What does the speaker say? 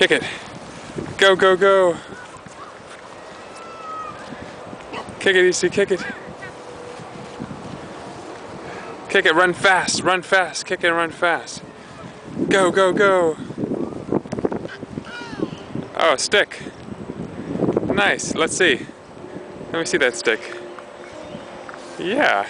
Kick it. Go, go, go. Kick it, EC, kick it. Kick it, run fast, run fast, kick it run fast. Go, go, go. Oh, stick. Nice, let's see. Let me see that stick. Yeah.